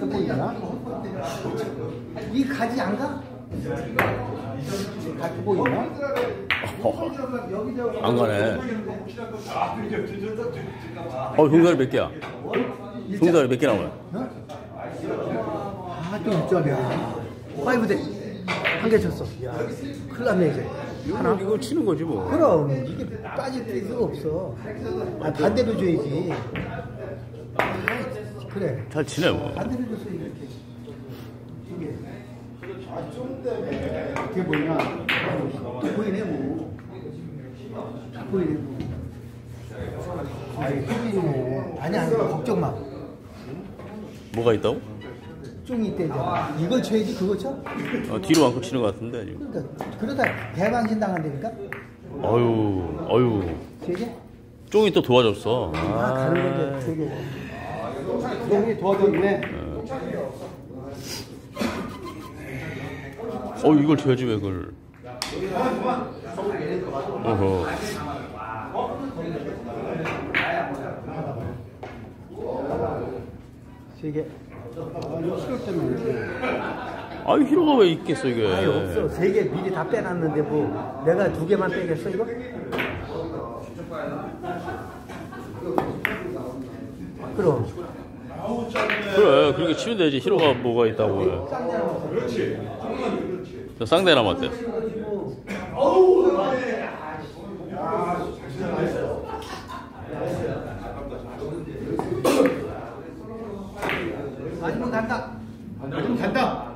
또 보이나? 이 가지 안 가? 가지 보이나? 안 가네. 어, 종다리 몇 개야? 종다리 몇 개 나와요? 아, 또 6점이야. 파이브 대. 한 개 쳤어. 야, 큰일 났네, 이제. 하나. 이거 치는 거지 뭐. 그럼, 이게 빠질 수가 없어. 아, 반대로 줘야지. 아, 그래. 잘 치네 뭐. 반대로 줬어, 이렇게. 이게. 이게 보이나? 또 보이네, 뭐. 보이네, 뭐. 아, 이게 보이네. 아니, 아니, 걱정 마. 뭐가 있다고? 쫑이 때잖아. 이걸 쳐야지, 그거 쳐? 어, 뒤로 완큼 치는 것 같은데 지금. 그러니까, 그러다 대망신 당한다니까? 어유, 어유. 되게? 쫑이 또 도와줬어. 아, 가는 건데, 되게. 형이 도와줬네. 어, 이걸 쳐야지 왜 그걸. 어허. 아, 때문에. 아유, 히로가 왜 있겠어 이게. 아니, 없어. 세 개 미리 다 빼놨는데, 뭐, 내가 두 개만 빼겠어, 이거? 그럼. 그래 그렇게 치면 되지 히로가 뭐가 있다고 그렇지 자, 쌍대 남았대 아니면 간다 아니면 간다